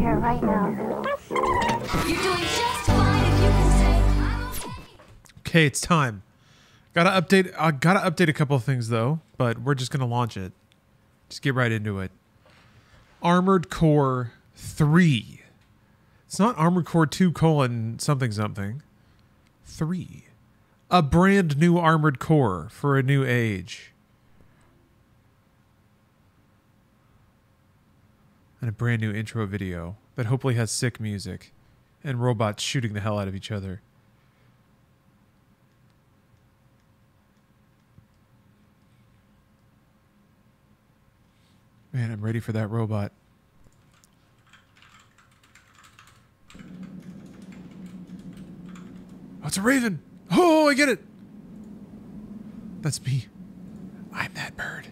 here right now. You're doing just fine if you can say I'm okay. Okay, it's time. Gotta update. I gotta update a couple of things though, but we're just gonna launch it. Just get right into it. Armored Core Three. It's not Armored Core Two colon something something. Three. A brand new Armored Core for a new age. And a brand new intro video that hopefully has sick music and robots shooting the hell out of each other. Man, I'm ready for that robot. Oh, it's a raven. Oh, I get it. That's me. I'm that bird.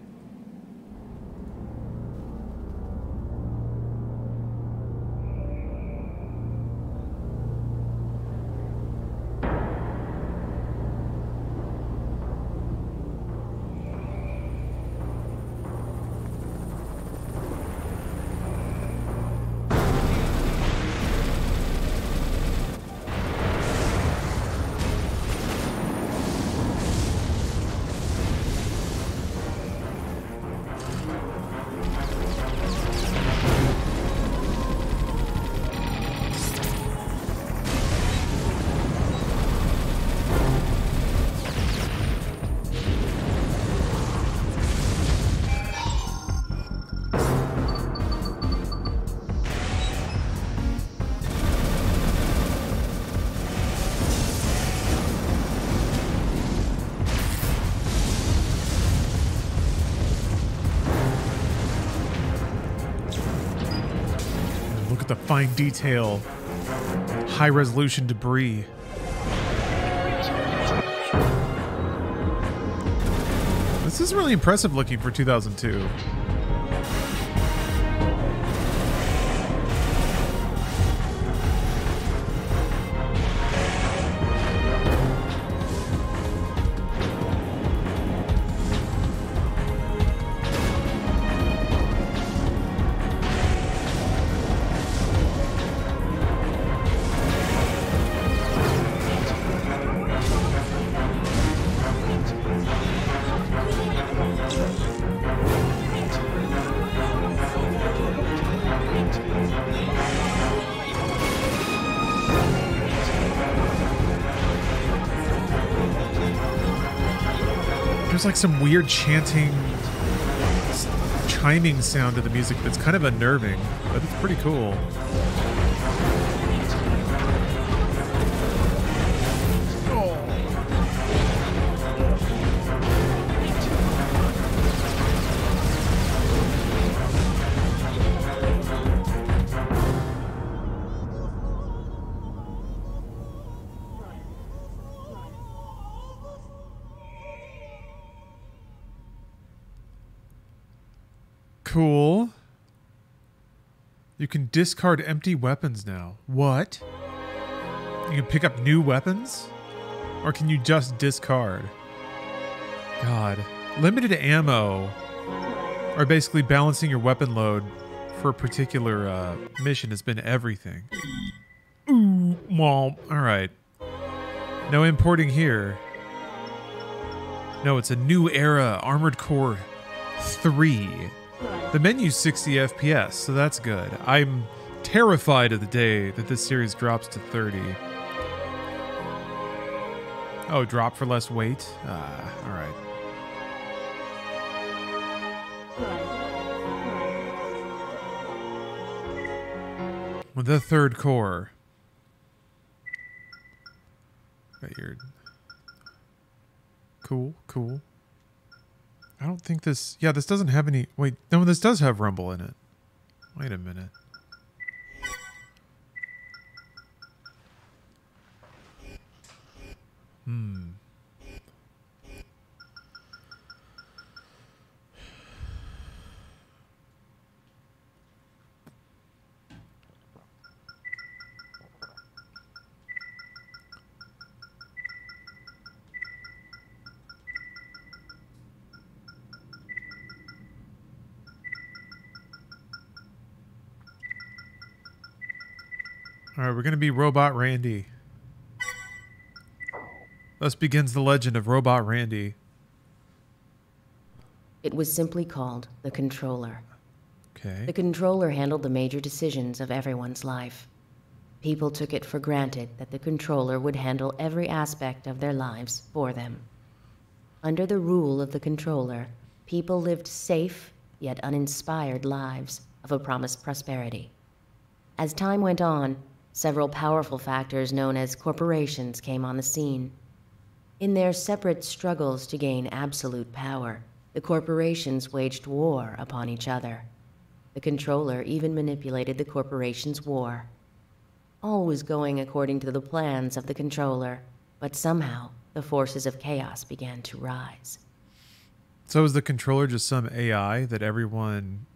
Detail. High resolution debris. This is really impressive looking for 2002. There's like some weird chanting, chiming sound to the music that's kind of unnerving, but it's pretty cool. Discard empty weapons now. What? You can pick up new weapons? Or can you just discard? God. Limited ammo or basically balancing your weapon load for a particular uh, mission has been everything. Ooh, well, all right. No importing here. No, it's a new era Armored Core 3. The menu's 60 FPS, so that's good. I'm terrified of the day that this series drops to 30. Oh, drop for less weight? Ah, alright. The third core. Got your. Cool, cool. I don't think this. Yeah, this doesn't have any. Wait, no, this does have Rumble in it. Wait a minute. Hmm. All right, we're going to be Robot Randy. Thus begins the legend of Robot Randy. It was simply called the controller. Okay. The controller handled the major decisions of everyone's life. People took it for granted that the controller would handle every aspect of their lives for them. Under the rule of the controller, people lived safe yet uninspired lives of a promised prosperity. As time went on, several powerful factors known as corporations came on the scene. In their separate struggles to gain absolute power, the corporations waged war upon each other. The controller even manipulated the corporation's war. All was going according to the plans of the controller, but somehow the forces of chaos began to rise. So is the controller just some AI that everyone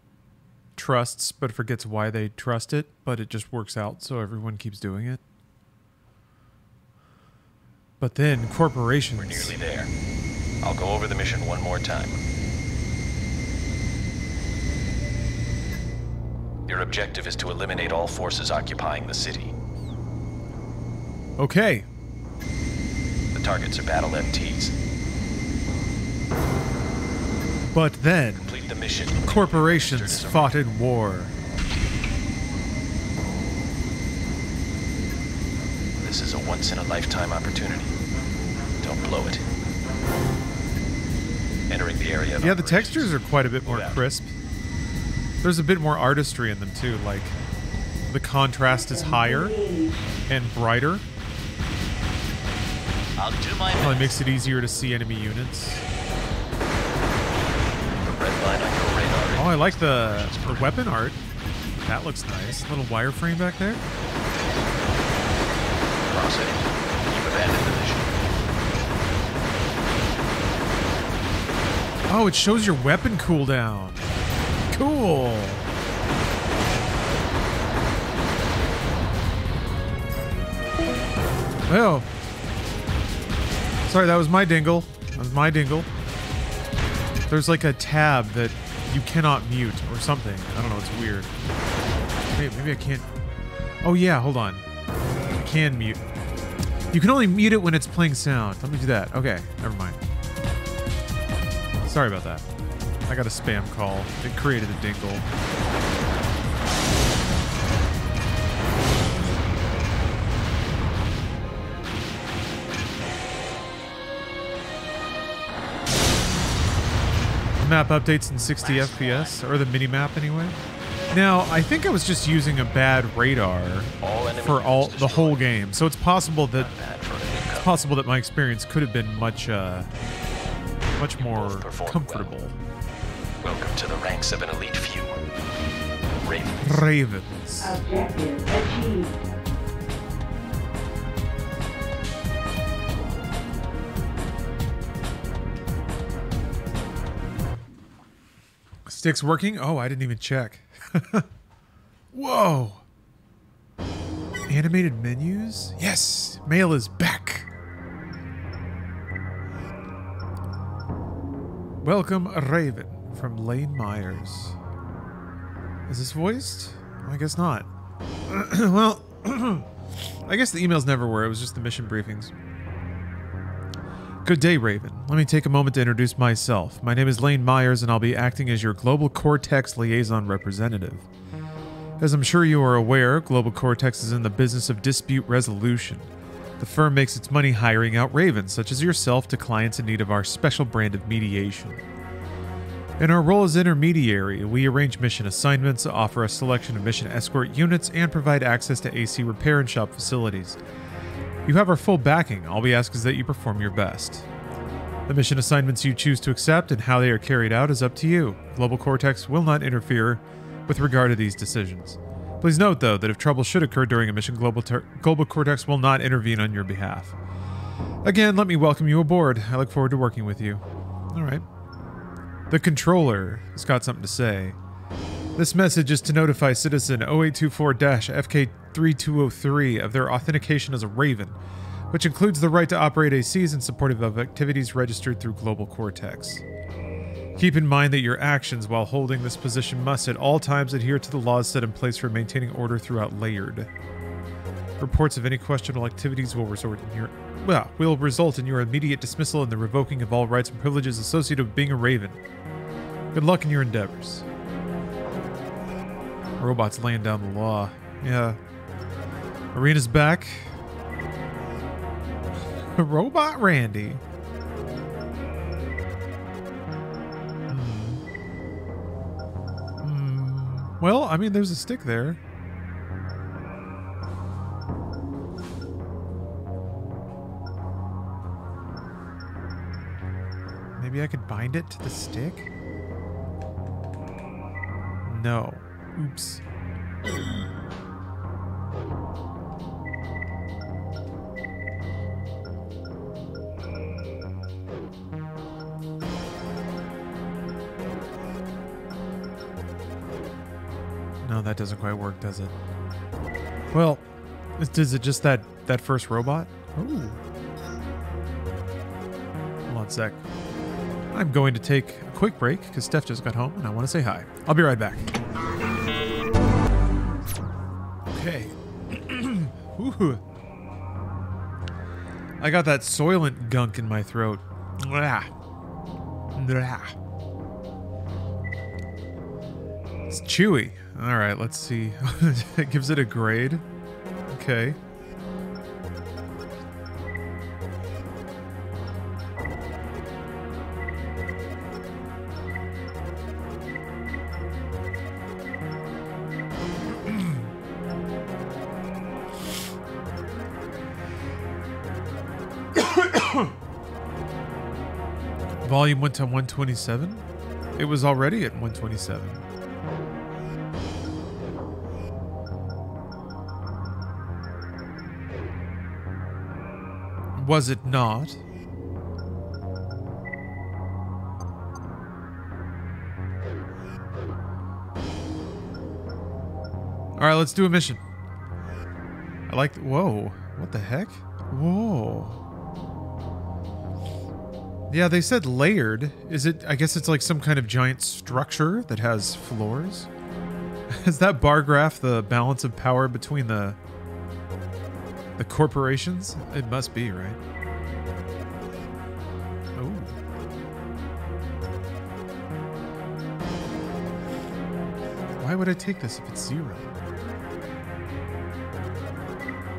trusts but forgets why they trust it, but it just works out so everyone keeps doing it? But then corporations. We're nearly there. I'll go over the mission one more time. Your objective is to eliminate all forces occupying the city. Okay. The targets are battle MTs. But then Complete the mission. corporations fought in war. This is a once in a lifetime opportunity. Don't blow it. Entering the area. Of Yeah, the textures are quite a bit more crisp. There's a bit more artistry in them too, like the contrast is higher and brighter. I'll do my Probably makes it easier to see enemy units. I like the, the weapon art. That looks nice. Little wireframe back there. Cross it. You've abandoned the mission. Oh, it shows your weapon cooldown. Cool. Oh. Sorry, that was my dingle. That was my dingle. There's like a tab that you cannot mute or something. I don't know. It's weird. Maybe, maybe I can't. Oh, yeah. Hold on. I can mute. You can only mute it when it's playing sound. Let me do that. Okay. Never mind. Sorry about that. I got a spam call. It created a dingle. Map updates in 60 FPS, or the mini map anyway. Now, I think I was just using a bad radar All for all the whole game, so it's possible that Bad for a newcomer. possible that my experience could have been much uh much more Both performed comfortable. Welcome to the ranks of an elite few. Ravens. Ravens. Sticks working? Oh, I didn't even check. Whoa. Animated menus? Yes, mail is back. Welcome, Raven from Lane Myers. Is this voiced? I guess not. well, I guess the emails never were. It was just the mission briefings. Good day, Raven. Let me take a moment to introduce myself. My name is Lane Myers, and I'll be acting as your Global Cortex Liaison Representative. As I'm sure you are aware, Global Cortex is in the business of dispute resolution. The firm makes its money hiring out ravens, such as yourself, to clients in need of our special brand of mediation. In our role as intermediary, we arrange mission assignments, offer a selection of mission escort units, and provide access to AC repair and shop facilities. You have our full backing. All we ask is that you perform your best. The mission assignments you choose to accept and how they are carried out is up to you. Global Cortex will not interfere with regard to these decisions. Please note, though, that if trouble should occur during a mission, Global, Global Cortex will not intervene on your behalf. Again, let me welcome you aboard. I look forward to working with you. All right. The controller has got something to say. This message is to notify citizen 0824 FK3203 of their authentication as a Raven, which includes the right to operate ACs in supportive of activities registered through Global Cortex. Keep in mind that your actions while holding this position must at all times adhere to the laws set in place for maintaining order throughout Layered. Reports of any questionable activities will resort in your well, will result in your immediate dismissal and the revoking of all rights and privileges associated with being a raven. Good luck in your endeavors. Robots laying down the law. Yeah. Arena's back. Robot Randy. Hmm. Well, I mean, there's a stick there. Maybe I could bind it to the stick? No. Oops. That doesn't quite work, does it? Well, is, it just that that first robot? Ooh. Hold on a sec. I'm going to take a quick break because Steph just got home and I want to say hi. I'll be right back. Okay. Ooh. I got that soylent gunk in my throat. Blah. Blah. Chewy. All right, let's see. it gives it a grade. Okay. Volume went to 127. It was already at 127. Was it not? All right, let's do a mission. I like. Whoa! What the heck? Whoa! Yeah, they said layered. Is it? I guess it's like some kind of giant structure that has floors. Is that bar graph the balance of power between the the corporations? It must be, right? Oh. Why would I take this if it's zero?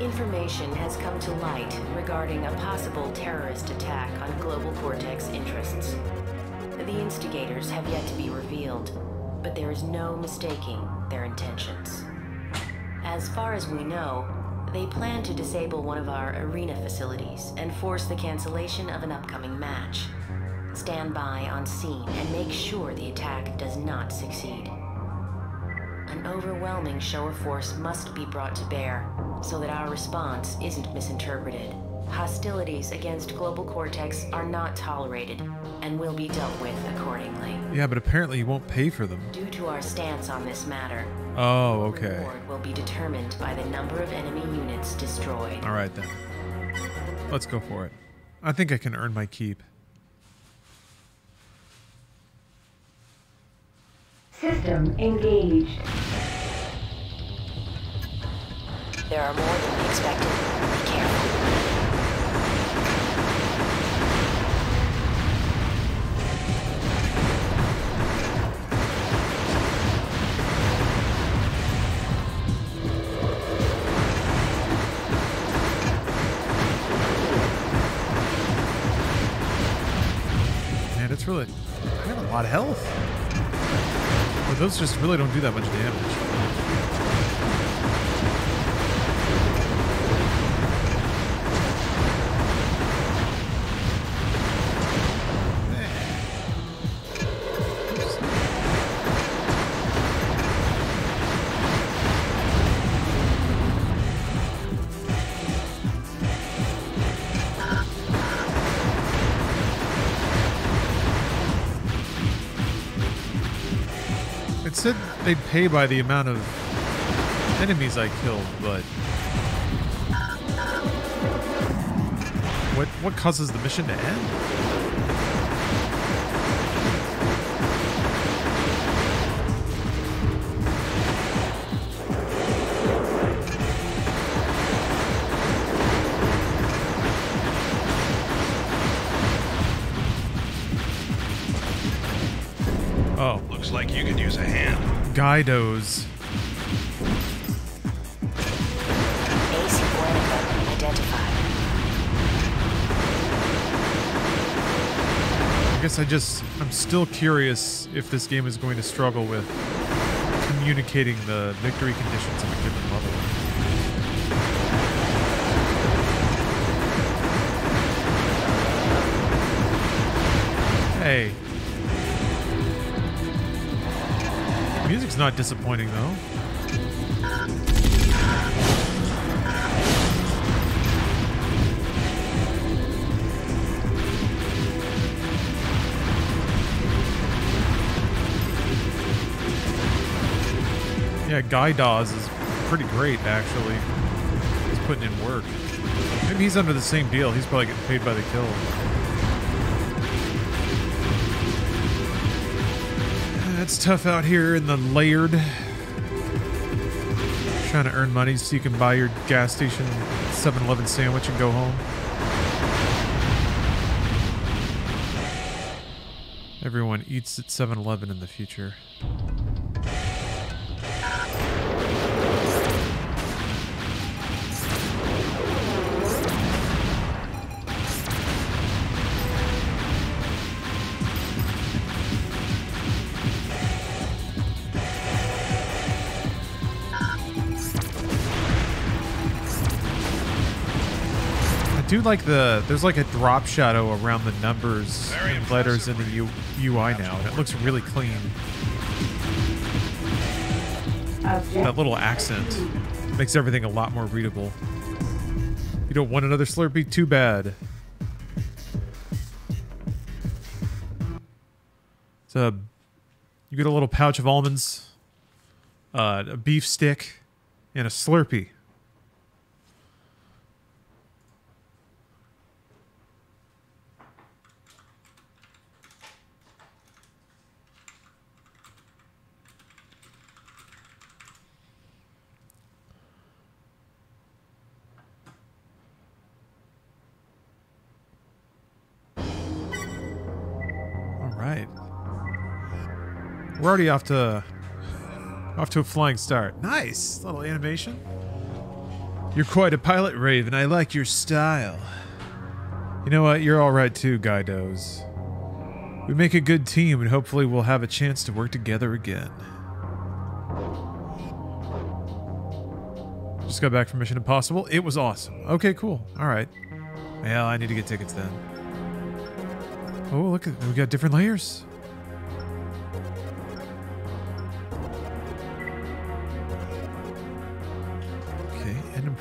Information has come to light regarding a possible terrorist attack on Global Cortex interests. The instigators have yet to be revealed, but there is no mistaking their intentions. As far as we know, they plan to disable one of our arena facilities and force the cancellation of an upcoming match. Stand by on scene and make sure the attack does not succeed. An overwhelming show of force must be brought to bear so that our response isn't misinterpreted. Hostilities against Global Cortex are not tolerated and will be dealt with accordingly. Yeah, but apparently you won't pay for them. Due to our stance on this matter, Oh, okay. reward will be determined by the number of enemy units destroyed. All right then. Let's go for it. I think I can earn my keep. System engaged. There are more than expected. Those just really don't do that much damage. they pay by the amount of enemies I killed, but what what causes the mission to end? Oh, looks like you could use a hand. Guidos. I guess I just I'm still curious if this game is going to struggle with communicating the victory conditions of a given level. Hey. Music's not disappointing though. Yeah, Guy Dawes is pretty great actually. He's putting in work. Maybe he's under the same deal. He's probably getting paid by the kill. It's tough out here in the layered. Trying to earn money so you can buy your gas station 7-Eleven sandwich and go home. Everyone eats at 7-Eleven in the future. Like the there's like a drop shadow around the numbers Very and letters in the U, UI now, and it looks really clean. That little accent makes everything a lot more readable. You don't want another Slurpee? Too bad. It's a you get a little pouch of almonds, uh, a beef stick, and a Slurpee. We're already off to off to a flying start. Nice little animation. You're quite a pilot, Raven. I like your style. You know what? You're all right too, Guidos. We make a good team, and hopefully we'll have a chance to work together again. Just got back from Mission Impossible. It was awesome. Okay, cool. All right. Well, I need to get tickets then. Oh, look at we got different layers.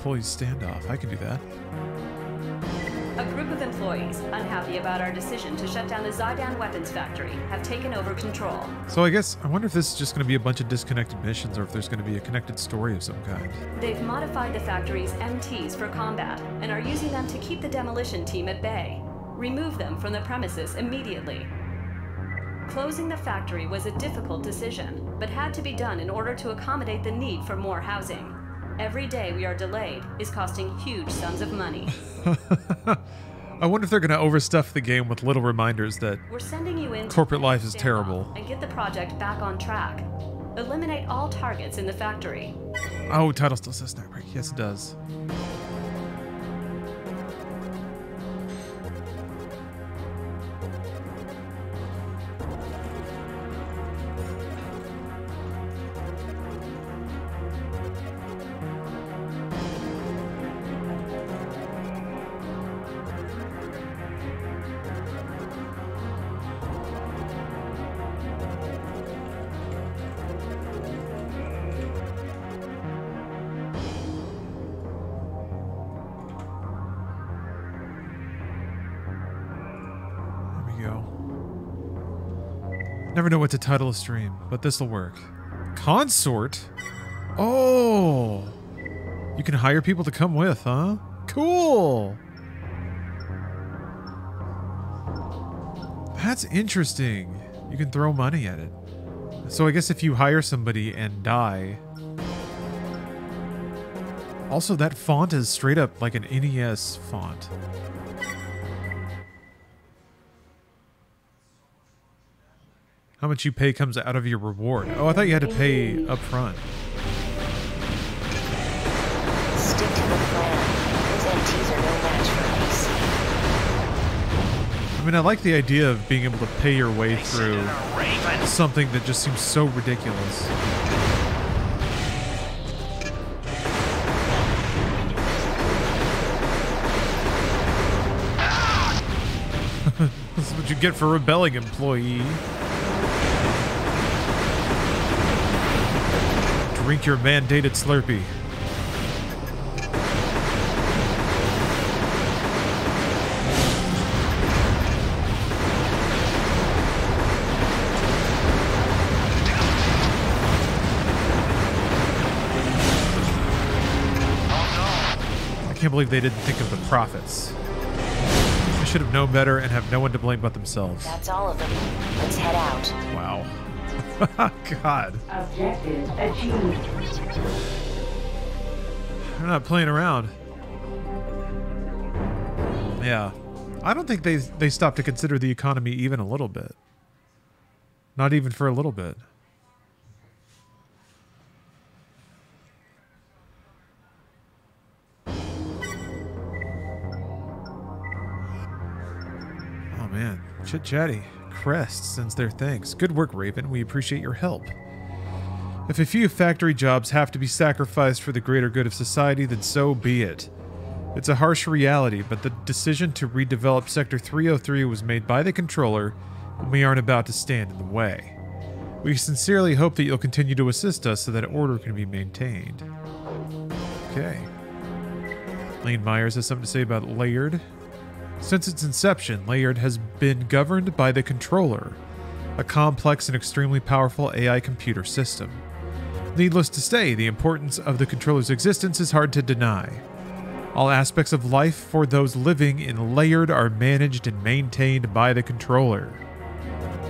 Employees standoff. I can do that. A group of employees, unhappy about our decision to shut down the Zydan weapons factory, have taken over control. So I guess I wonder if this is just going to be a bunch of disconnected missions, or if there's going to be a connected story of some kind. They've modified the factory's MTs for combat and are using them to keep the demolition team at bay. Remove them from the premises immediately. Closing the factory was a difficult decision, but had to be done in order to accommodate the need for more housing. Every day we are delayed is costing huge sums of money. I wonder if they're going to overstuff the game with little reminders that We're sending you in Corporate life is terrible. And get the project back on track. Eliminate all targets in the factory. oh, title still says Snapbreak. Yes, it does. Never know what to title a stream, but this'll work. Consort? Oh! You can hire people to come with, huh? Cool! That's interesting. You can throw money at it. So I guess if you hire somebody and die. Also, that font is straight up like an NES font. How much you pay comes out of your reward. Oh, I thought you had to pay up front. Stick to the plan. Those MTs are no match for AC. I mean, I like the idea of being able to pay your way through sent in a raven. something that just seems so ridiculous. this is what you get for rebelling, employee. Drink your mandated Slurpee. I can't believe they didn't think of the profits. They should have known better and have no one to blame but themselves. That's all of them. Let's head out. Wow. God. Objective achieved. They're not playing around. Yeah. I don't think they they stopped to consider the economy even a little bit. Not even for a little bit. Oh man, chit chatty. Crest sends their thanks. Good work, Raven. We appreciate your help. If a few factory jobs have to be sacrificed for the greater good of society, then so be it. It's a harsh reality, but the decision to redevelop Sector 303 was made by the controller, and we aren't about to stand in the way. We sincerely hope that you'll continue to assist us so that order can be maintained. Okay. Lane Myers has something to say about Layered. Since its inception, Layered has been governed by the controller, a complex and extremely powerful AI computer system. Needless to say, the importance of the controller's existence is hard to deny. All aspects of life for those living in Layered are managed and maintained by the controller.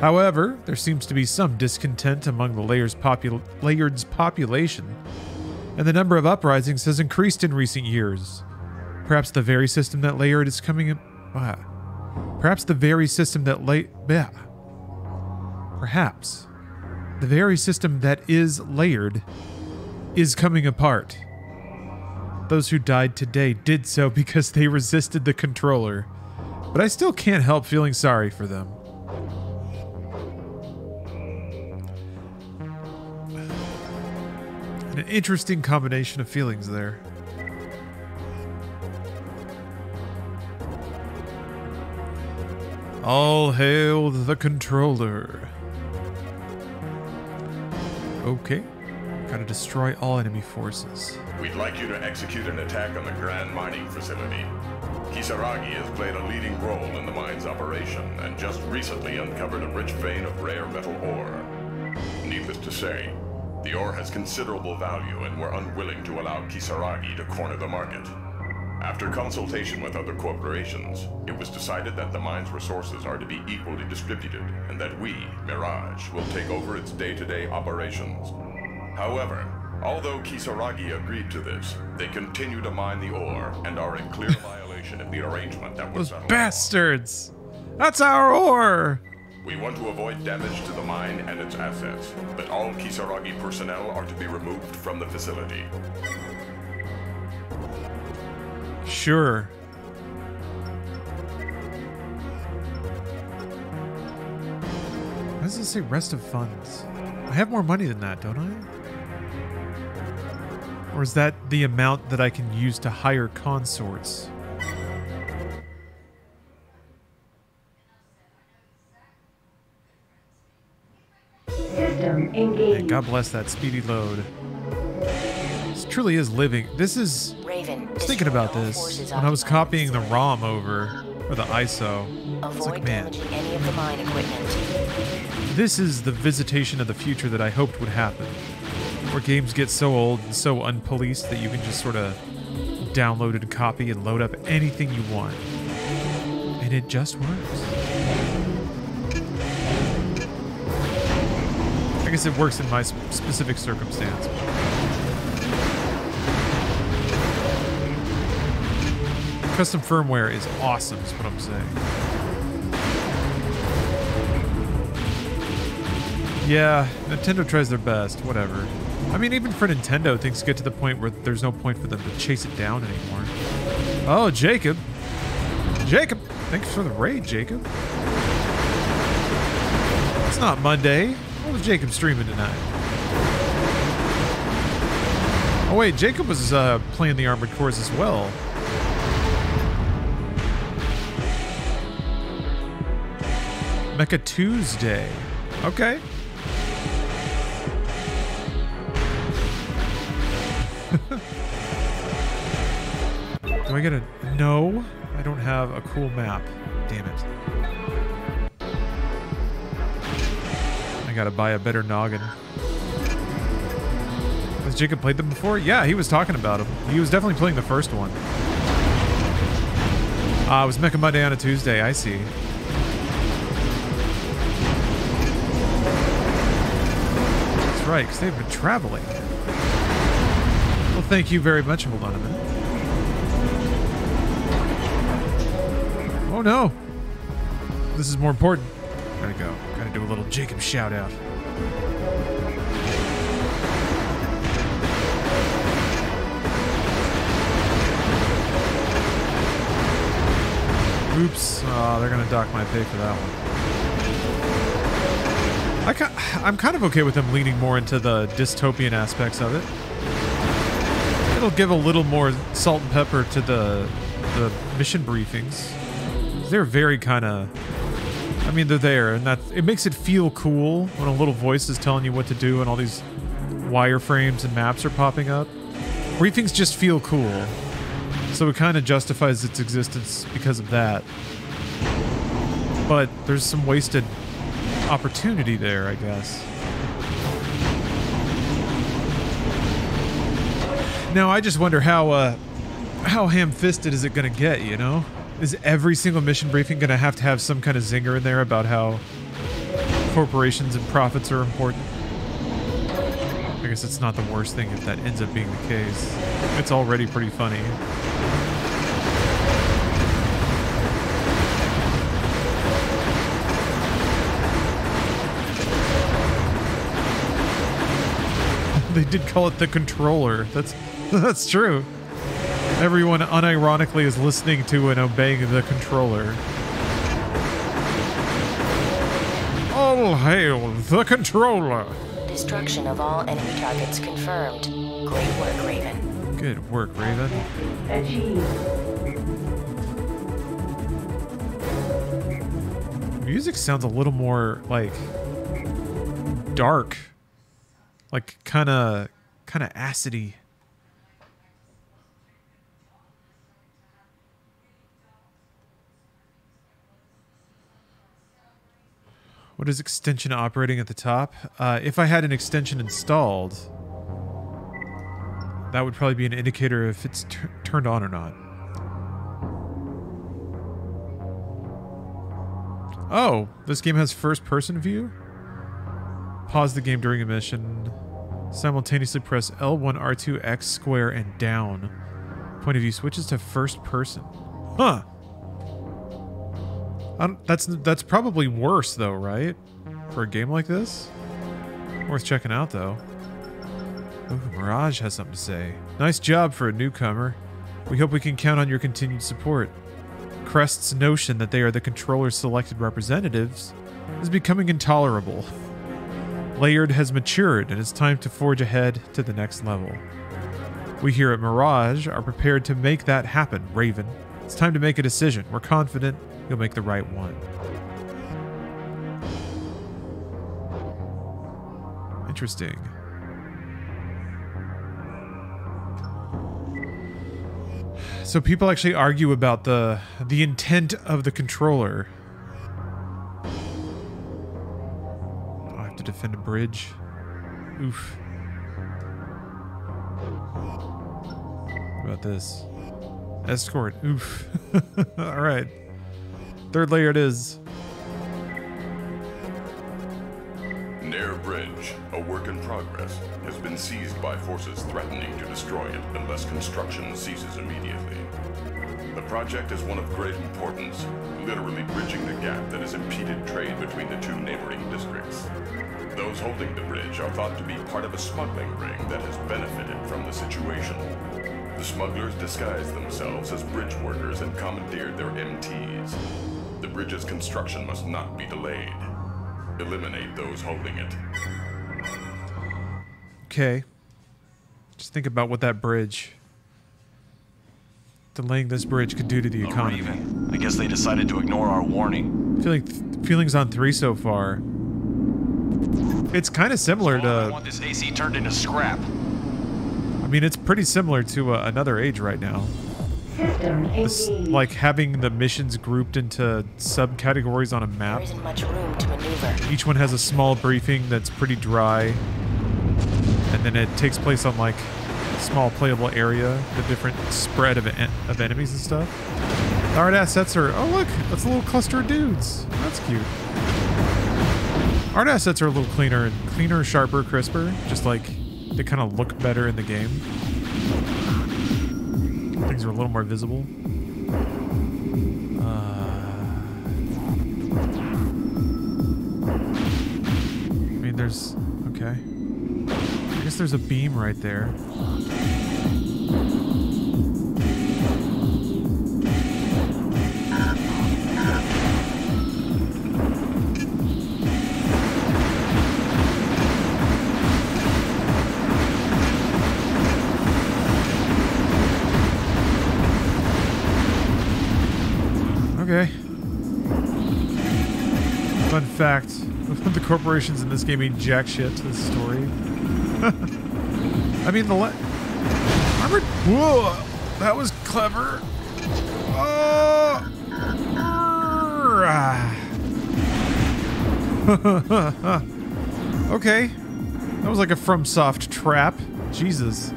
However, there seems to be some discontent among the Layer's popul- Layered's population, and the number of uprisings has increased in recent years. Perhaps the very system that Layered is coming Perhaps the very system that lay. Yeah. Perhaps the very system that is layered is coming apart. Those who died today did so because they resisted the controller, but I still can't help feeling sorry for them. An interesting combination of feelings there. All hail the controller. Okay. Gotta destroy all enemy forces. We'd like you to execute an attack on the Grand Mining Facility. Kisaragi has played a leading role in the mine's operation and just recently uncovered a rich vein of rare metal ore. Needless to say, the ore has considerable value and we're unwilling to allow Kisaragi to corner the market. After consultation with other corporations, it was decided that the mine's resources are to be equally distributed and that we, Mirage, will take over its day-to-day operations. However, although Kisaragi agreed to this, they continue to mine the ore and are in clear violation of the arrangement that was Those bastards! That's our ore! We want to avoid damage to the mine and its assets, but all Kisaragi personnel are to be removed from the facility. Sure. Why does it say rest of funds? I have more money than that, don't I? Or is that the amount that I can use to hire consorts? System engaged. God bless that speedy load. This truly is living. This is. Raven, I was thinking about this when I was copying the. ROM over, or the ISO. It's like, man, any of the mine equipment. this is the visitation of the future that I hoped would happen. Where games get so old and so unpoliced that you can just sort of download and copy and load up anything you want. And it just works. I guess it works in my specific circumstance. Custom firmware is awesome, is what I'm saying. Yeah, Nintendo tries their best. Whatever. I mean, even for Nintendo, things get to the point where there's no point for them to chase it down anymore. Oh, Jacob. Jacob. Thanks for the raid, Jacob. It's not Monday. What was Jacob streaming tonight? Oh wait, Jacob was uh, playing the Armored Cores as well. Mecha Tuesday. Okay. Do I get a no? I don't have a cool map. Damn it. I gotta buy a better noggin. Has Jacob played them before? Yeah, he was talking about them. He was definitely playing the first one. Ah, it was Mecha Monday on a Tuesday. I see. Right, because they've been traveling. Well, thank you very much. Hold on a minute. Oh no! This is more important. Gotta go. Gotta do a little Jacob shout out. Oops. Oh, they're gonna dock my pay for that one. I I'm kind of okay with them leaning more into the dystopian aspects of it. It'll give a little more salt and pepper to the the mission briefings. They're very kind of. I mean, they're there, and that it makes it feel cool when a little voice is telling you what to do, and all these wireframes and maps are popping up. Briefings just feel cool, so it kind of justifies its existence because of that. But there's some wasted opportunity there, I guess. Now I just wonder how uh, how ham-fisted is it gonna get? You know, is every single mission briefing gonna have to have some kind of zinger in there about how corporations and profits are important? I guess it's not the worst thing if that ends up being the case. It's already pretty funny. They did call it the controller. That's that's true. Everyone unironically is listening to and obeying the controller. All hail the controller. Destruction of all enemy targets confirmed. Great work, Raven. Good work, Raven. Achieved. Music sounds a little more like dark. Like kind of kind of acidy. What is extension operating at the top? Uh, if I had an extension installed, that would probably be an indicator if it's turned on or not. Oh, this game has first person view? Pause the game during a mission. Simultaneously press L1, R2, X, square, and down. Point of view switches to first person. Huh. That's that's probably worse though, right? For a game like this? Worth checking out though. Ooh, Mirage has something to say. Nice job for a newcomer. We hope we can count on your continued support. Crest's notion that they are the controller's selected representatives is becoming intolerable. Layered has matured and it's time to forge ahead to the next level. We here at Mirage are prepared to make that happen, Raven. It's time to make a decision. We're confident you'll make the right one. Interesting. So people actually argue about the the intent of the controller. Defend a bridge. Oof. What about this? Escort. Oof. All right. Third layer it is. Nair Bridge, a work in progress, has been seized by forces threatening to destroy it unless construction ceases immediately. The project is one of great importance, literally bridging the gap that has impeded trade between the two neighboring districts. Those holding the bridge are thought to be part of a smuggling ring that has benefited from the situation. The smugglers disguised themselves as bridge workers and commandeered their MTs. The bridge's construction must not be delayed. Eliminate those holding it. Okay. Just think about what that bridge, delaying this bridge, could do to the economy. I guess they decided to ignore our warning. Feeling th- feelings on three so far. It's kind of similar to. I to. want this AC turned into scrap. I mean, it's pretty similar to uh, another age right now. System This, like having the missions grouped into subcategories on a map. isn't much room to maneuver. Each one has a small briefing that's pretty dry, and then it takes place on like small playable area, the different spread of en- of enemies and stuff. The art assets are oh look, that's a little cluster of dudes. That's cute. Art assets are a little cleaner cleaner, sharper, crisper. Just like they kind of look better in the game. Things are a little more visible. Uh, I mean, there's okay. I guess there's a beam right there. Fact: the corporations in this game mean jack shit to the story. I mean, the le- armored. Whoa, that was clever. Oh. Okay, that was like a FromSoft trap. Jesus.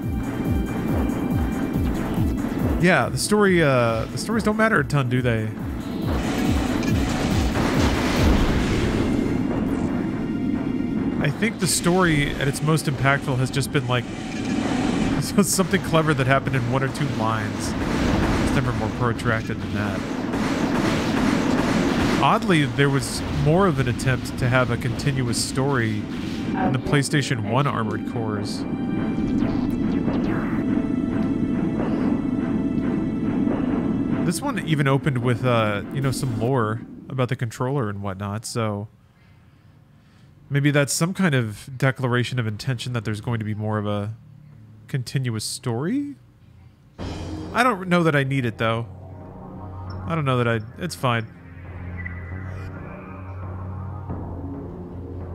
Yeah, the story. Uh, the stories don't matter a ton, do they? I think the story at its most impactful has just been like something clever that happened in one or two lines. It's never more protracted than that. Oddly, there was more of an attempt to have a continuous story in the PlayStation 1 Armored Cores. This one even opened with, uh, you know, some lore about the controller and whatnot, so maybe that's some kind of declaration of intention that there's going to be more of a continuous story. I don't know that I need it though. I don't know that I. It's fine.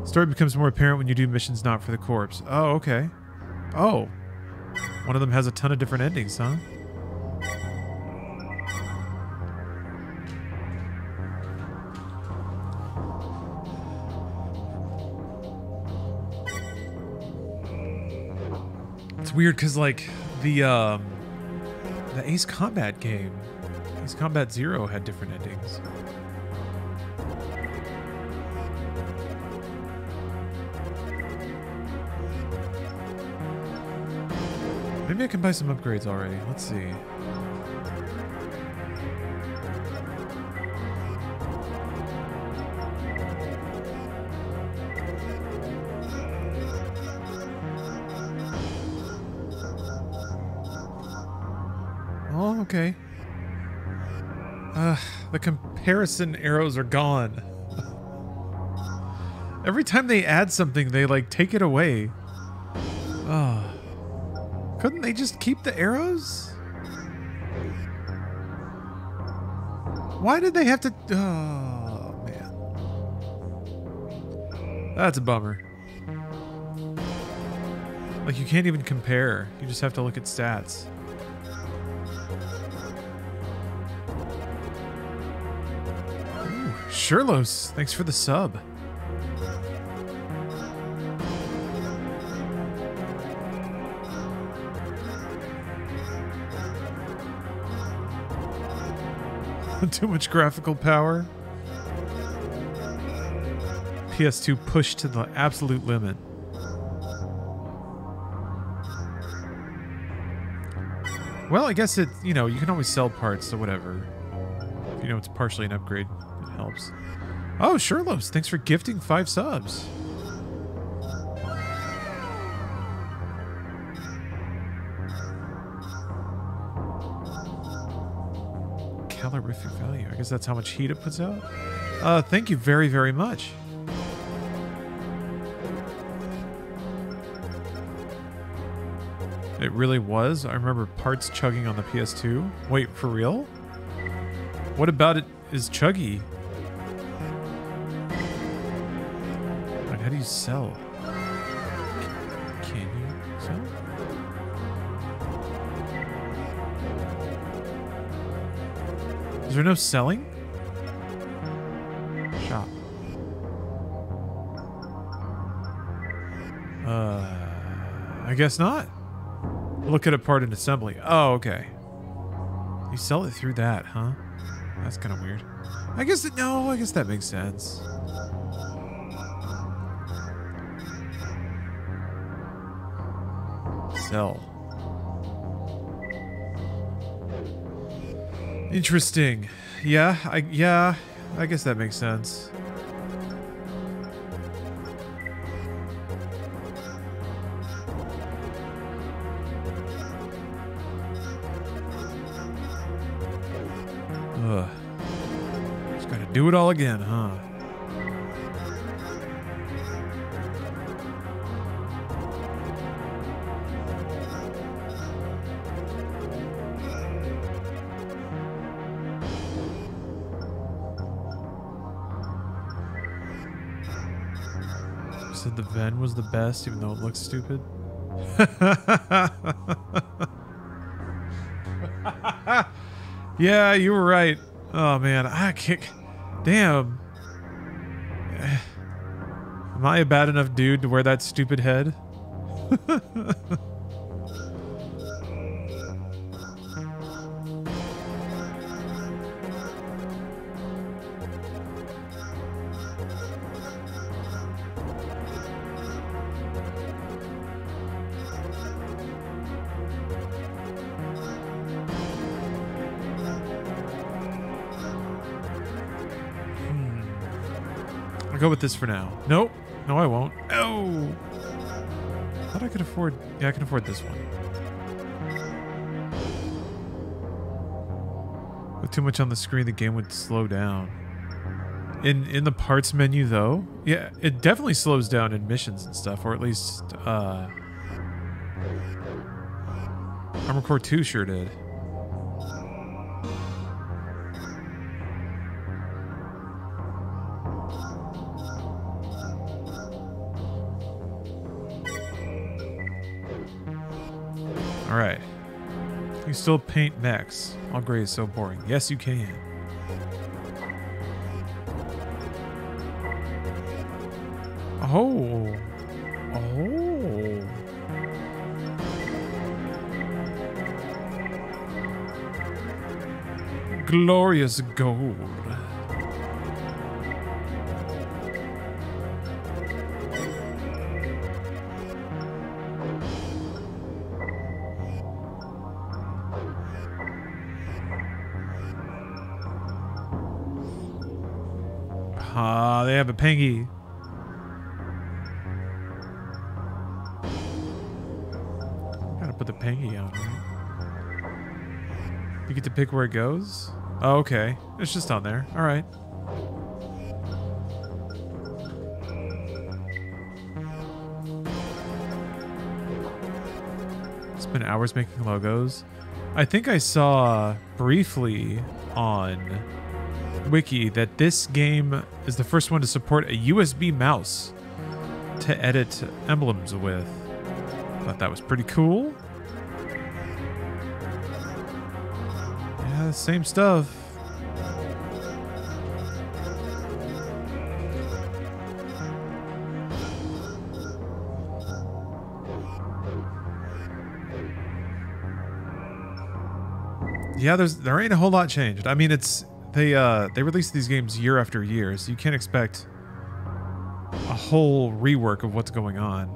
Story becomes more apparent when you do missions not for the corpse. Oh, okay. Oh. One of them has a ton of different endings, huh? Weird because like the um the Ace Combat game, Ace Combat Zero had different endings. Maybe I can buy some upgrades already. Let's see. The comparison arrows are gone. Every time they add something, they like take it away. Oh. Couldn't they just keep the arrows? Why did they have to? Oh man, that's a bummer. Like you can't even compare. You just have to look at stats. Sherlos, thanks for the sub. Too much graphical power. PS2 pushed to the absolute limit. Well, I guess it, you know, you can always sell parts, so whatever. If you know it's partially an upgrade, helps. Oh, Sherlos, thanks for gifting five subs. Calorific value. I guess that's how much heat it puts out. Uh, thank you very, very much. It really was. I remember parts chugging on the PS2. Wait, for real? What about it is chuggy? You sell? Can you sell? Is there no selling? Shop. Uh, I guess not. Look at a part in assembly. Oh, okay. You sell it through that, huh? That's kind of weird. I guess it, no, I guess that makes sense. Sell. Interesting. Yeah, I yeah, I guess that makes sense. Ugh. Just gotta do it all again, huh? The Ven was the best, even though it looks stupid. yeah, you were right. Oh man, I kick. Damn. Am I a bad enough dude to wear that stupid head? go with this for now. Nope. No, I won't. Oh. Thought I could afford. Yeah, I can afford this one. With too much on the screen, the game would slow down. In in the parts menu, though, yeah, it definitely slows down in missions and stuff, or at least uh, Armor Core 2 sure did. Still paint mechs. All gray is so boring. Yes, you can. Oh. Oh. Glorious gold. Pengy. Gotta put the pengy on, right? You get to pick where it goes? Oh, okay. It's just on there. All right. Spend hours making logos. I think I saw briefly on wiki that this game is the first one to support a USB mouse to edit emblems with. Thought that was pretty cool. Yeah, same stuff. Yeah, there's there ain't a whole lot changed. I mean, it's they uh they release these games year after year, so you can't expect a whole rework of what's going on.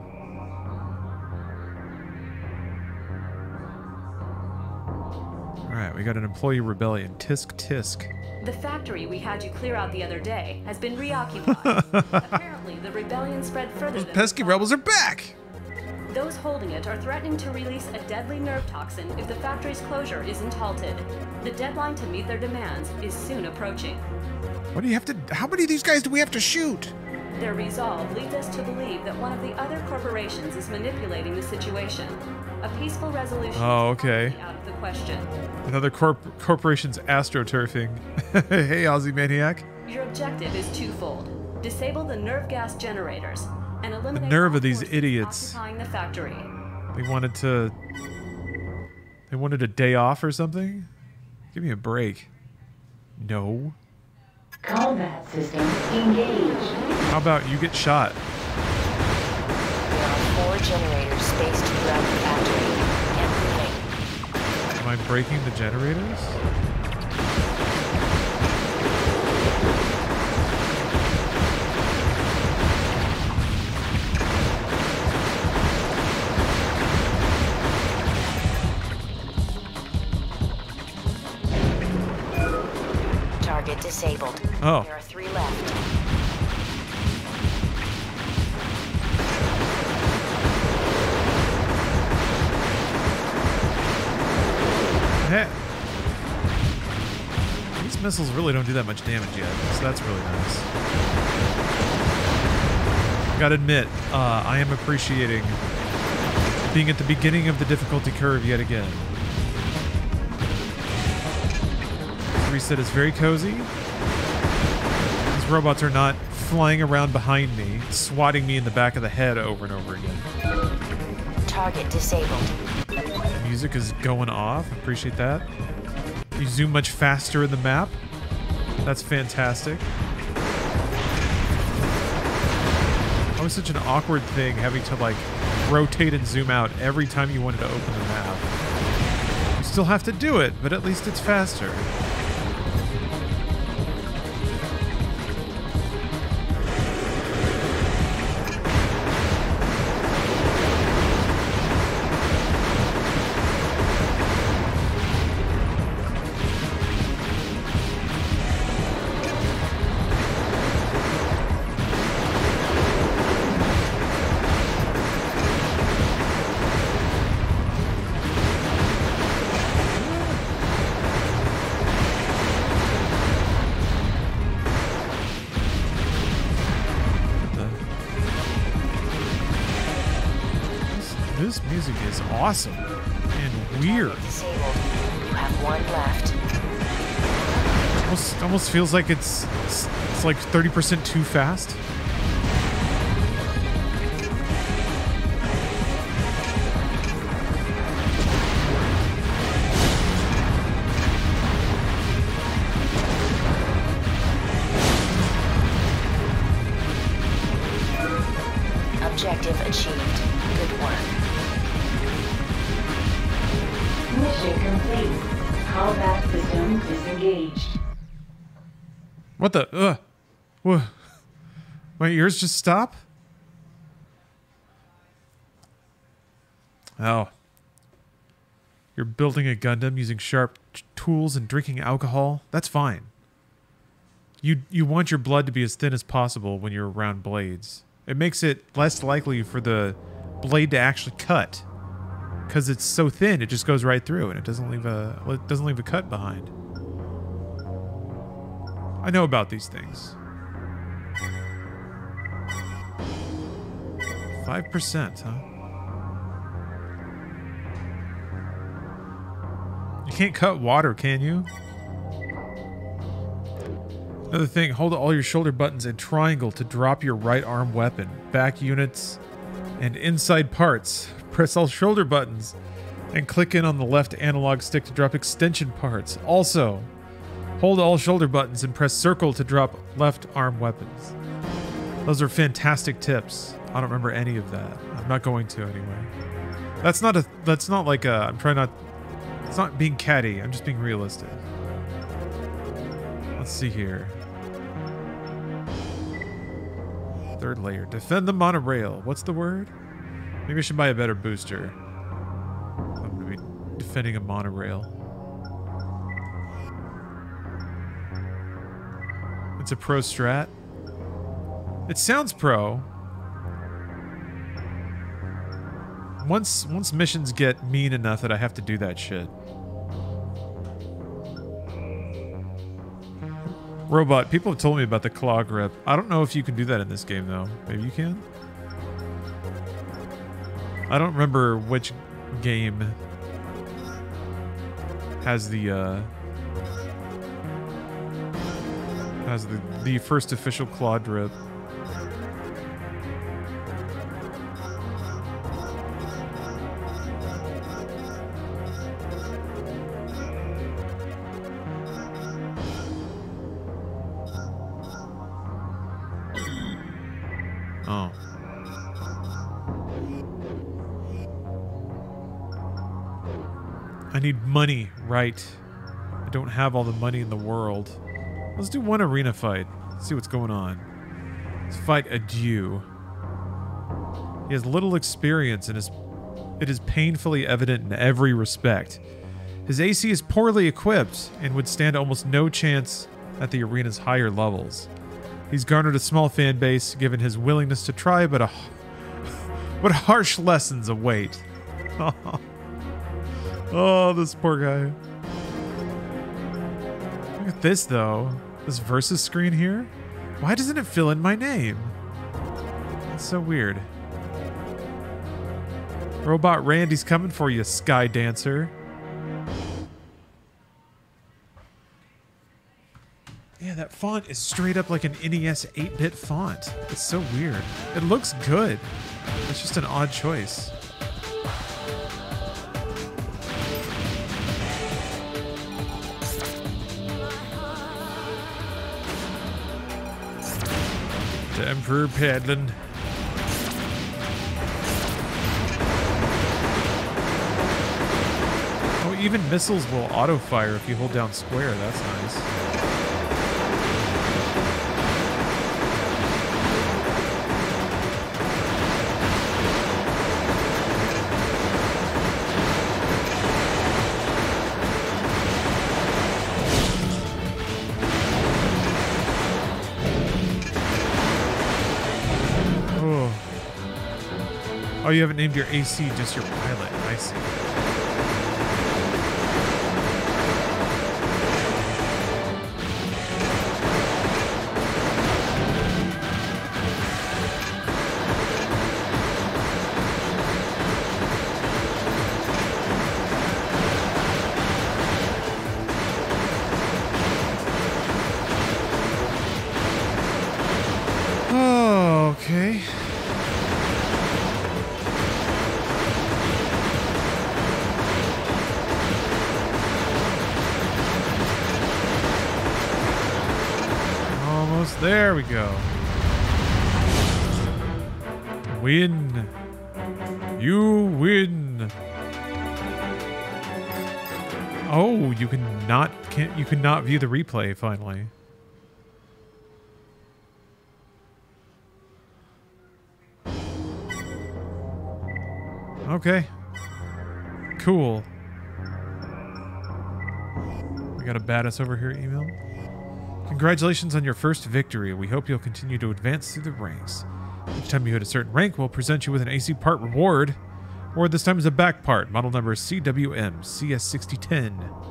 All right, we got an employee rebellion. Tisk tisk. The factory we had you clear out the other day has been reoccupied. Apparently, the rebellion spread further Those pesky rebels are back. Those holding it are threatening to release a deadly nerve toxin if the factory's closure isn't halted. The deadline to meet their demands is soon approaching. What do you have to? How many of these guys do we have to shoot? Their resolve leads us to believe that one of the other corporations is manipulating the situation. A peaceful resolution Oh, is okay. currently out of the question. Another corp- corporation's astroturfing. hey, Aussie Maniac. Your objective is twofold. Disable the nerve gas generators and eliminate the nerve of these idiots. occupying the factory. They wanted to. They wanted a day off or something? Give me a break. No. Combat system engaged. How about you get shot? There are four generators spaced throughout the factory. Am I breaking the generators? Disabled. Oh. There are three left. Hey. These missiles really don't do that much damage yet, so that's really nice. Gotta admit, uh, I am appreciating being at the beginning of the difficulty curve yet again. Reset is very cozy. These robots are not flying around behind me, swatting me in the back of the head over and over again. Target disabled. Music is going off. Appreciate that. You zoom much faster in the map. That's fantastic. Always such an awkward thing having to like rotate and zoom out every time you wanted to open the map. You still have to do it, but at least it's faster. This, music is awesome and weird. Disabled. You have one left. Almost, almost feels like it's it's, it's like 30% too fast. My ears just stop? Oh. You're building a Gundam using sharp tools and drinking alcohol? That's fine. You you want your blood to be as thin as possible when you're around blades. It makes it less likely for the blade to actually cut. Cuz it's so thin, it just goes right through and it doesn't leave a well, it doesn't leave a cut behind. I know about these things. 5%, huh? You can't cut water, can you? Another thing, hold all your shoulder buttons and triangle to drop your right arm weapon. Back units and inside parts. Press all shoulder buttons and click in on the left analog stick to drop extension parts. Also, hold all shoulder buttons and press circle to drop left arm weapons. Those are fantastic tips. I don't remember any of that. I'm not going to anyway. That's not a that's not like a I'm trying not it's not being catty. I'm just being realistic. Let's see here. Third layer. Defend the monorail. What's the word? Maybe I should buy a better booster. I'm gonna be defending a monorail. It's a pro strat. It sounds pro. Once once missions get mean enough that I have to do that shit. Robot, people have told me about the claw grip. I don't know if you can do that in this game though. Maybe you can. I don't remember which game has the uh has the the first official claw grip. Money, right? I don't have all the money in the world. Let's do one arena fight. Let's See what's going on. Let's fight Adieu. He has little experience and is it is painfully evident in every respect. His AC is poorly equipped and would stand almost no chance at the arena's higher levels. He's garnered a small fan base given his willingness to try, but a but harsh lessons await. oh, this poor guy. Look at this though. This versus screen here. Why doesn't it fill in my name? That's so weird. Robot Randy's coming for you, Sky Dancer. Yeah, that font is straight up like an NES 8-bit font. It's so weird. It looks good. It's just an odd choice. The Emperor Padlin. Oh, even missiles will auto-fire if you hold down square. That's nice. You haven't named your AC, just your pilot. I see. You can not view the replay finally. Okay. Cool. We got a badass over here email. Congratulations on your first victory. We hope you'll continue to advance through the ranks. Each time you hit a certain rank, we'll present you with an AC part reward. Or this time is a back part, model number CWM CS6010.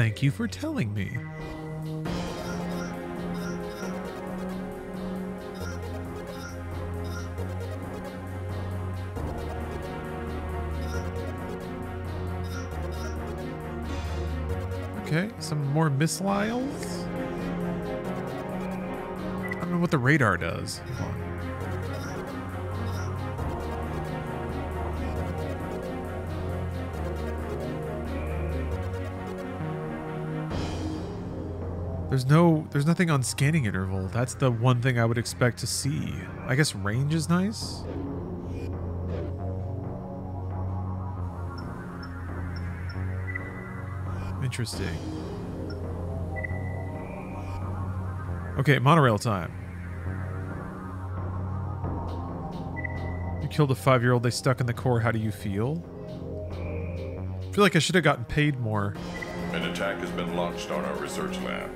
Thank you for telling me. Okay, some more missiles. I don't know what the radar does. There's no, there's nothing on scanning interval. That's the one thing I would expect to see. I guess range is nice. Interesting. Okay, monorail time. You killed a five year old, they stuck in the core. How do you feel? I feel like I should have gotten paid more. An attack has been launched on our research lab.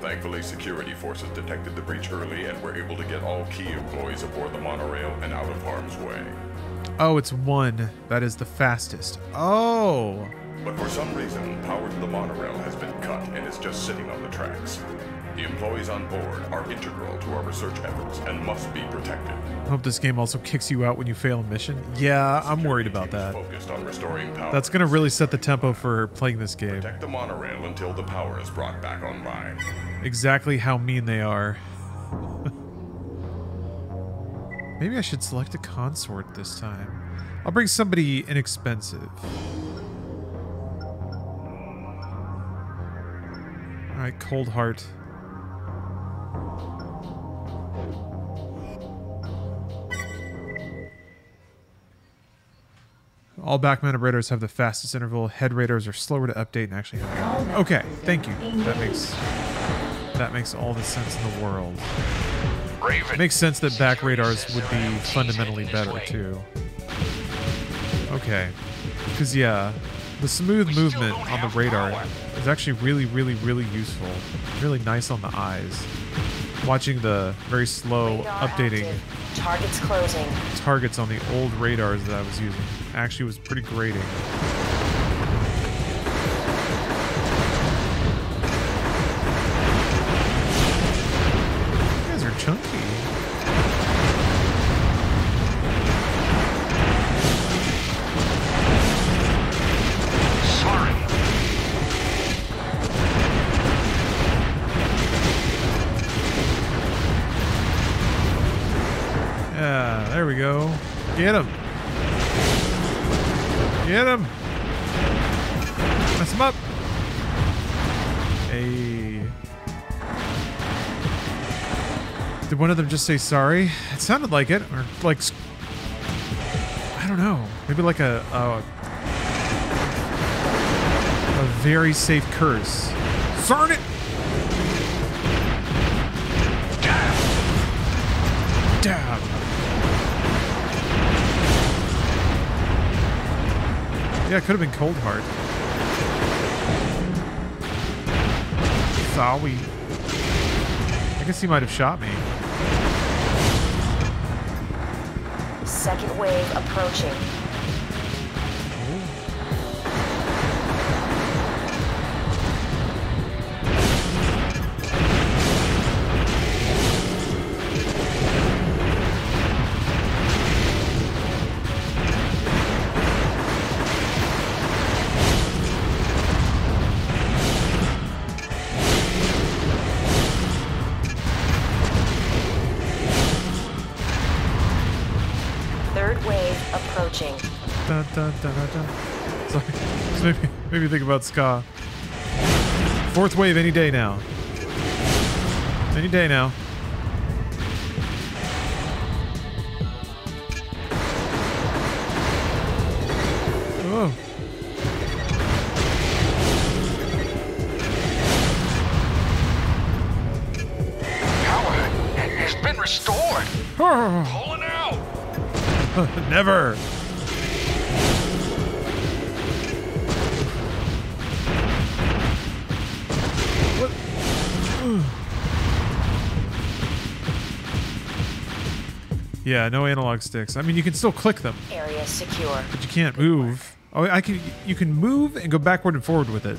Thankfully, security forces detected the breach early and were able to get all key employees aboard the monorail and out of harm's way. Oh, it's one. That is the fastest. Oh. But for some reason, power to the monorail has been cut and is just sitting on the tracks. The employees on board are integral to our research efforts and must be protected. I hope this game also kicks you out when you fail a mission. Yeah, I'm worried about that. Focused on restoring power. That's going to really set the tempo for playing this game. Protect the monorail until the power is brought back online. Exactly how mean they are. Maybe I should select a consort this time. I'll bring somebody inexpensive. Alright, Cold Heart. All backmounted radars have the fastest interval. Head radars are slower to update and actually. Okay, thank you. That makes that makes all the sense in the world. Raven. Makes sense that back radars would be fundamentally better too. Okay, because yeah, the smooth movement on the radar is actually really, really, really useful. Really nice on the eyes. Watching the very slow Radar updating active. Targets closing. targets on the old radars that I was using actually was pretty grating. Just say sorry? It sounded like it, or like I don't know. Maybe like a a, a very safe curse. Sarn it. Damn. Yeah, it could have been Cold Heart. Sorry. I guess he might have shot me. Second wave approaching. Made me think about ska. Fourth wave any day now. Any day now. Oh. Power has been restored. Oh. Pulling out. Never. Yeah, no analog sticks. I mean, you can still click them, Area secure. but you can't move. Oh, I can. You can move and go backward and forward with it.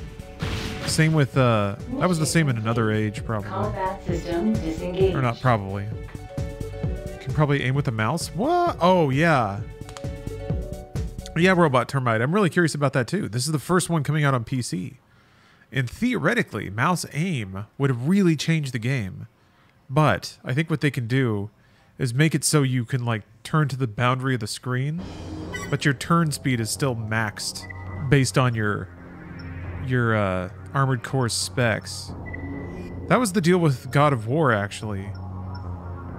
Same with. uh That was the same in another age, probably. Combat system disengaged. Or not probably. You can probably aim with the mouse. What? Oh, yeah. Yeah, Robot Termite. I'm really curious about that too. This is the first one coming out on PC. And theoretically, mouse aim would really change the game. But I think what they can do is make it so you can like turn to the boundary of the screen, but your turn speed is still maxed based on your your uh, armored core specs. That was the deal with God of War, actually.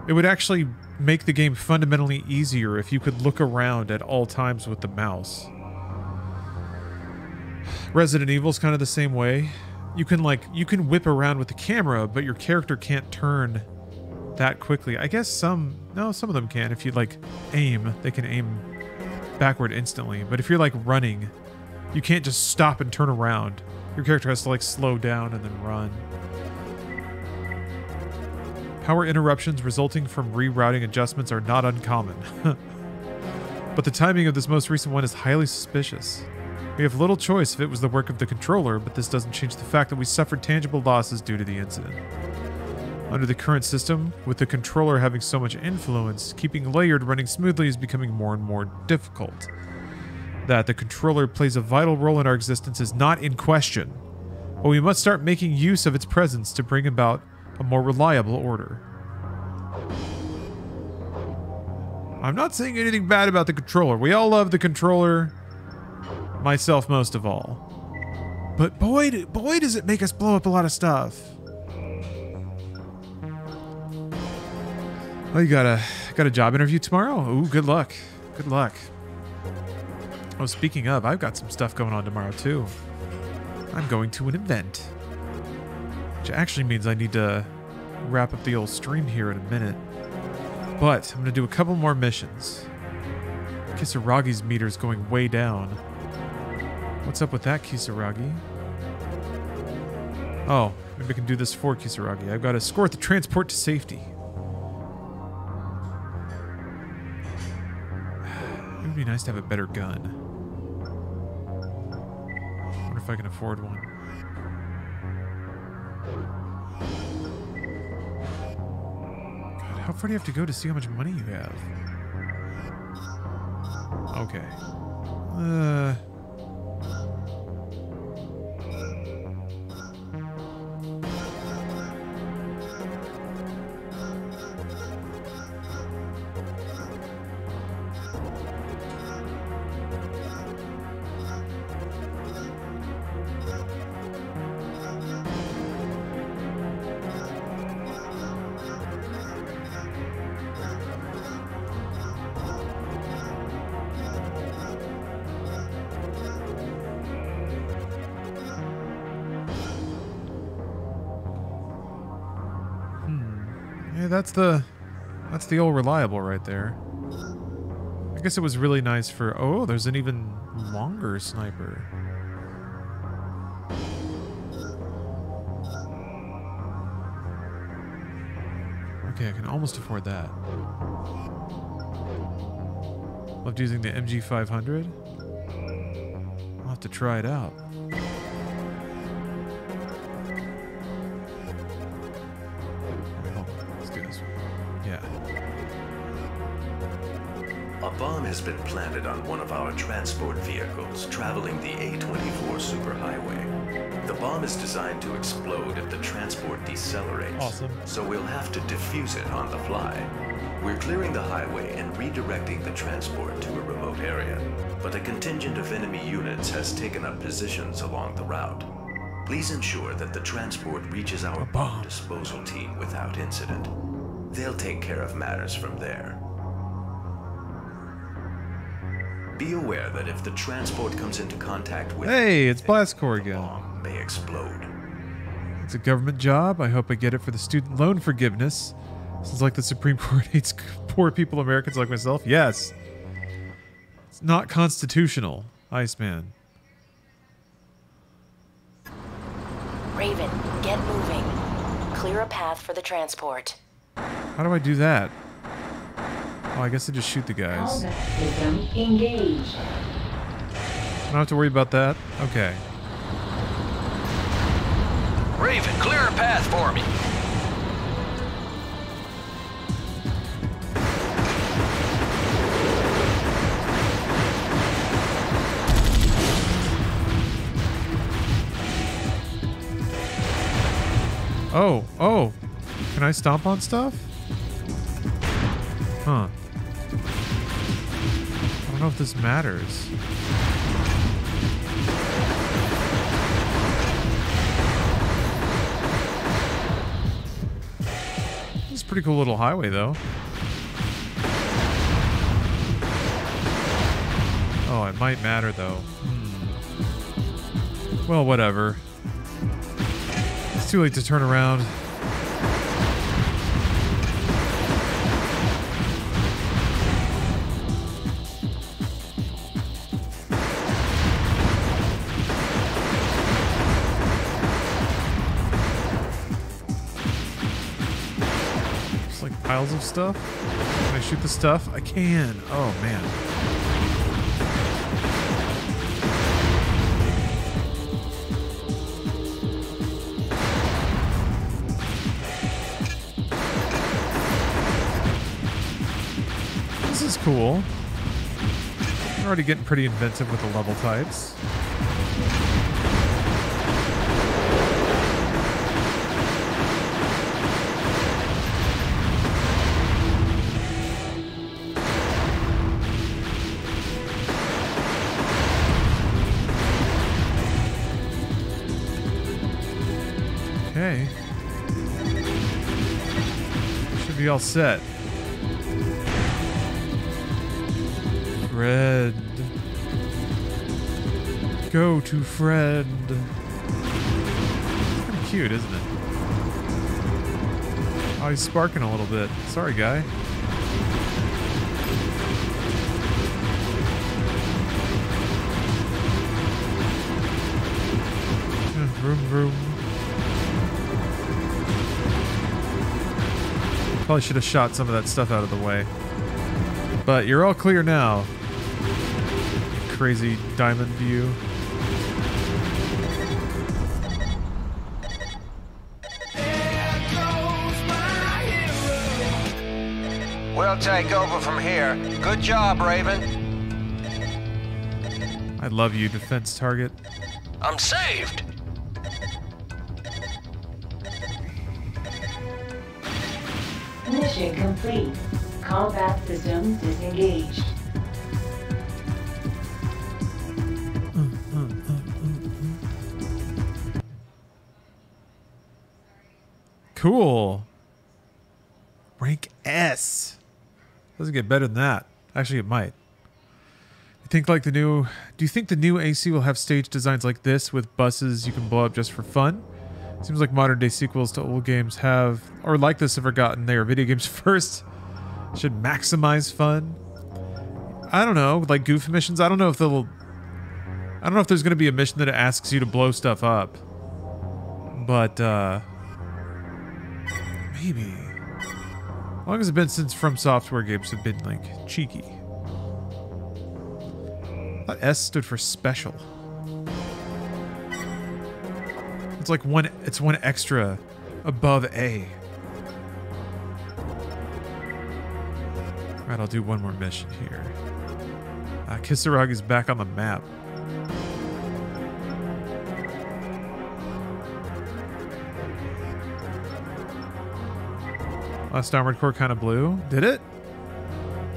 It would actually make the game fundamentally easier if you could look around at all times with the mouse. Resident Evil's kind of the same way. You can like you can whip around with the camera, but your character can't turn that quickly. I guess some no, some of them can. If you like aim, they can aim backward instantly. But if you're like running, you can't just stop and turn around. Your character has to like slow down and then run. Power interruptions resulting from rerouting adjustments are not uncommon. but the timing of this most recent one is highly suspicious. We have little choice if it was the work of the controller, but this doesn't change the fact that we suffered tangible losses due to the incident. Under the current system, with the controller having so much influence, keeping layered running smoothly is becoming more and more difficult. That the controller plays a vital role in our existence is not in question, but we must start making use of its presence to bring about a more reliable order. I'm not saying anything bad about the controller. We all love the controller, myself most of all. But boy, boy, does it make us blow up a lot of stuff. Oh, you got a got a job interview tomorrow? Ooh, good luck. Good luck. Oh, speaking of, I've got some stuff going on tomorrow too. I'm going to an event. Which actually means I need to wrap up the old stream here in a minute. But I'm to do a couple more missions. Kisaragi's meter's going way down. What's up with that, Kisaragi? Oh, maybe I can do this for Kisaragi. I've got to escort the transport to safety. Be nice to have a better gun. wonder if I can afford one. God, how far do you have to go to see how much money you have? Okay. Uh. That's the that's the old reliable right there. I guess it was really nice for oh, there's an even longer sniper. Okay, I can almost afford that. Loved using the MG500. I'll have to try it out. Has been planted on one of our transport vehicles traveling the A24 superhighway. The bomb is designed to explode if the transport decelerates. Awesome. So we'll have to defuse it on the fly. We're clearing the highway and redirecting the transport to a remote area, but a contingent of enemy units has taken up positions along the route. Please ensure that the transport reaches our bomb disposal team without incident. They'll take care of matters from there. Be aware that if the transport comes into contact with Hey, it's Blastcore again. bomb may explode. It's a government job. I hope I get it for the student loan forgiveness. Sounds like the Supreme Court hates poor people, Americans like myself. Yes. It's not constitutional, Iceman. Raven, get moving. Clear a path for the transport. How do I do that? Oh, I guess I just shoot the guys. Combat engaged. I don't have to worry about that. Okay. Raven, clear a path for me. Oh, oh. Can I stomp on stuff? Huh. I don't know if this matters. This is pretty cool little highway, though. Oh, it might matter, though. Hmm. Well, whatever. It's too late to turn around. Piles of stuff? Can I shoot the stuff? I can. Oh man. This is cool. We're already getting pretty inventive with the level types. All set. Fred. Go to Fred. Of cute, isn't it? Oh, he's sparking a little bit. Sorry, guy. Vroom, vroom. Probably should have shot some of that stuff out of the way. But you're all clear now. Crazy diamond view. We'll take over from here. Good job, Raven. I love you, defense target. I'm saved. Mission complete. Combat system disengaged. Cool. Rank S. Doesn't get better than that. Actually, it might. You think like the new? Do you think the new AC will have stage designs like this with buses you can blow up just for fun? Seems like modern day sequels to old games have, or like this have forgotten they are video games first. Should maximize fun. I don't know, like goof missions. I don't know if they'll. I don't know if there's going to be a mission that asks you to blow stuff up. But uh maybe. How long has it been since From Software games have been like cheeky? I thought S stood for special. It's like one. It's one extra above A. All right, I'll do one more mission here. Uh, Kisaragi is back on the map. Last Armored Core kind of blew. Did it?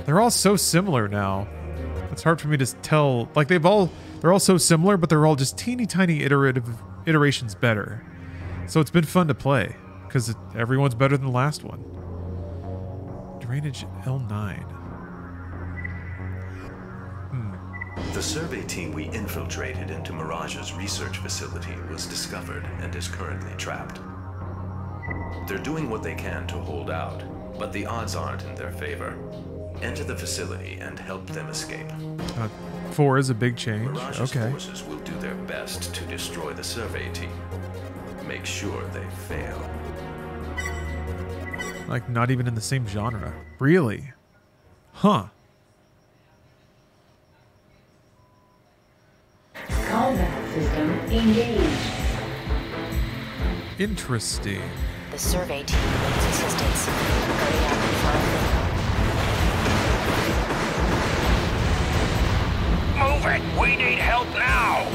They're all so similar now. It's hard for me to tell. Like they've all, they're all so similar, but they're all just teeny tiny iterative iterations better. So it's been fun to play because everyone's better than the last one. Drainage L9. The survey team we infiltrated into Mirage's research facility was discovered and is currently trapped. They're doing what they can to hold out, but the odds aren't in their favor. Enter the facility and help them escape. Uh, four is a big change. Mirage's Okay. forces will do their best to destroy the survey team. Make sure they fail. Like not even in the same genre. Really? Huh. Combat system engaged. Interesting. The survey team needs assistance. Hurry up and find them. Move it! We need help now!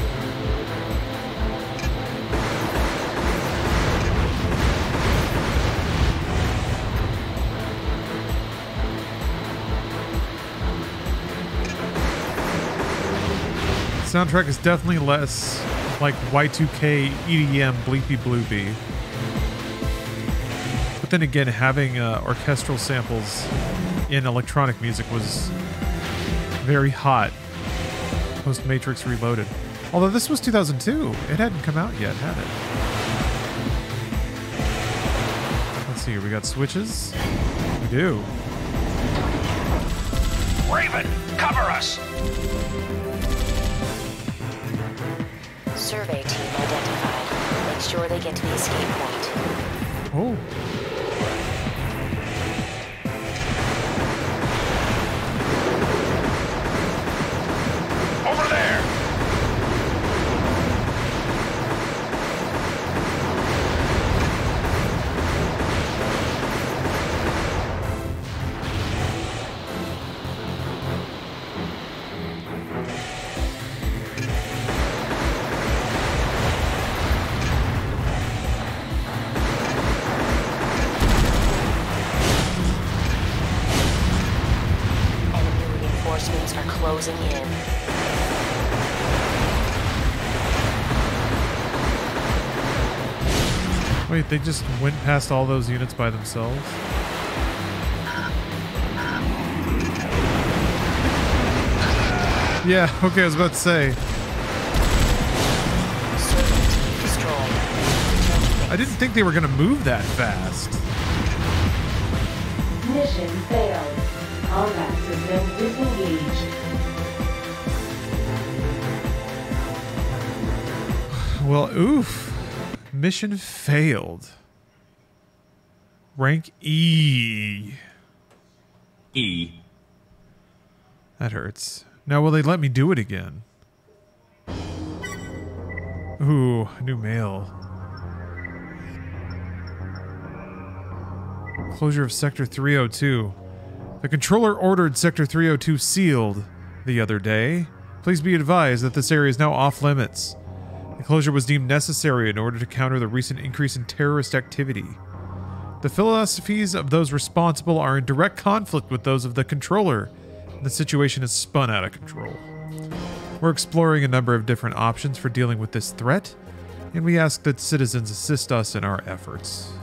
Soundtrack is definitely less like Y2K EDM bleepy bloopy. But then again, having uh, orchestral samples in electronic music was very hot post Matrix Reloaded. Although this was 2002, it hadn't come out yet, had it? Let's see here. We got switches. We do. Raven, cover us! Survey team identified. Make sure they get to the escape point. Oh. Wait, they just went past all those units by themselves? Yeah, okay, I was about to say. I didn't think they were going to move that fast. Mission failed. Combat system disengaged. Well, oof. Mission failed. Rank E. E. That hurts. Now, will they let me do it again? Ooh, new mail. Closure of Sector 302. The controller ordered Sector 302 sealed the other day. Please be advised that this area is now off limits. The closure was deemed necessary in order to counter the recent increase in terrorist activity. The philosophies of those responsible are in direct conflict with those of the controller, and the situation has spun out of control. We're exploring a number of different options for dealing with this threat, and we ask that citizens assist us in our efforts.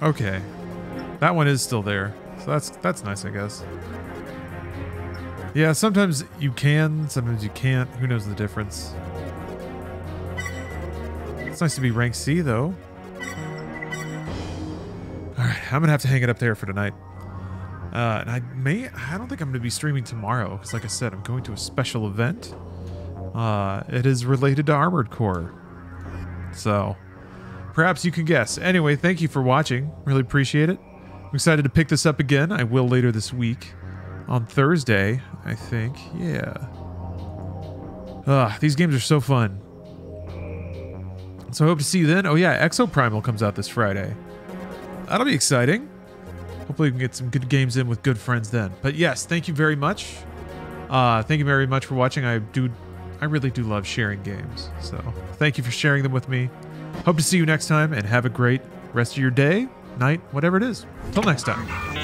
Okay. That one is still there. So that's that's nice, I guess. Yeah, sometimes you can, sometimes you can't. Who knows the difference? It's nice to be rank C, though. Alright, I'm gonna have to hang it up there for tonight. Uh, and I may, I don't think I'm gonna be streaming tomorrow, because like I said, I'm going to a special event. Uh, it is related to Armored Core. So, perhaps you can guess. Anyway, thank you for watching. Really appreciate it. I'm excited to pick this up again. I will later this week. On Thursday, I think. Yeah. Ugh, these games are so fun. So I hope to see you then. Oh yeah, Exoprimal comes out this Friday. That'll be exciting. Hopefully we can get some good games in with good friends then. But yes, thank you very much. Uh, thank you very much for watching. I do, I really do love sharing games. So thank you for sharing them with me. Hope to see you next time and have a great rest of your day, night, whatever it is. Till next time.